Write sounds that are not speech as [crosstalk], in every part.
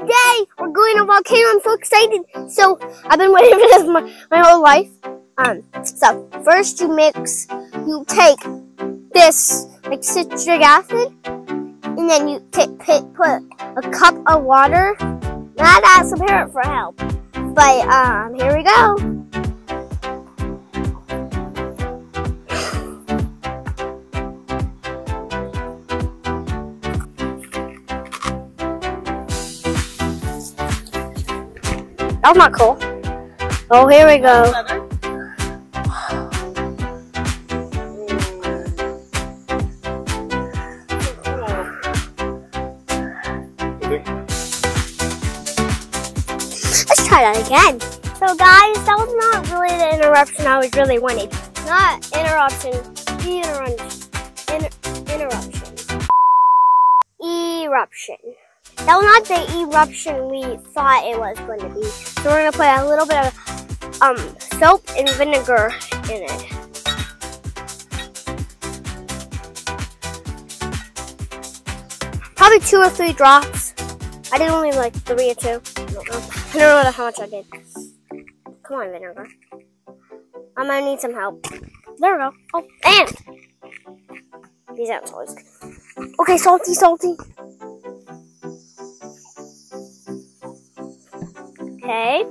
today we're going to volcano. I'm so excited. So I've been waiting [laughs] for this my, my whole life. Um, so first you mix, you take this like citric acid, and then you put a cup of water. Not ask a parent for help, but um, here we go. That's not cool. Oh, here we go. Let's try that again. So guys, that was not really the interruption I was really wanting. Not interruption, interruption, interruption. Eruption. That was not the eruption we thought it was going to be. So we're going to put a little bit of um, soap and vinegar in it. Probably two or three drops. I did only like three or two. I don't know. I don't know how much I did. Come on, vinegar. I might need some help. There we go. Oh, and these are toys. Okay, salty, salty. Okay.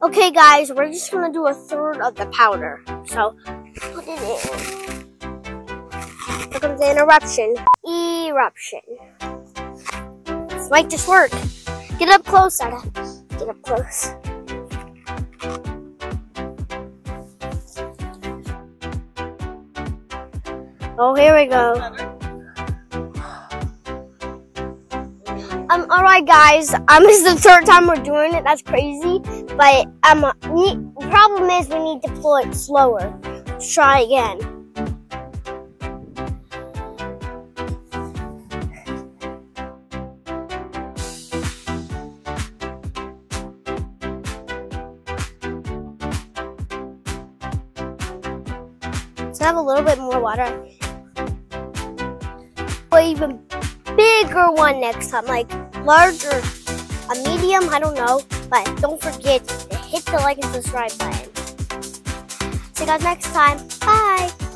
Okay, guys, we're just gonna do a third of the powder. So, put it in. Here comes the eruption. Eruption. This might just work. Get up close, Ada. Get up close. Oh, here we go. Um, alright guys, um, [laughs] this is the third time we're doing it, that's crazy, but, um, the problem is we need to pull it slower. Let's try again. Let's have a little bit more water. Or even bigger one next time, like larger, a medium, I don't know. But don't forget to hit the like and subscribe button. See you guys next time. Bye.